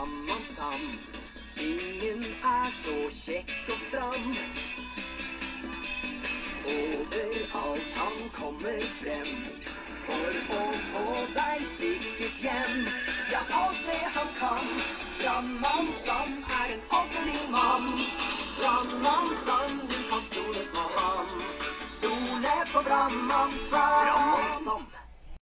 Brannmann Sam. Ingen er så kjekk og stram. Overalt han kommer frem. For å få deg sikkert hjem. Ja, alt det han kan. Brannmann Sam er en ordentlig mann. Brannmann Sam, du kan stole på ham. Stole på Brannmann Brannmann Sam.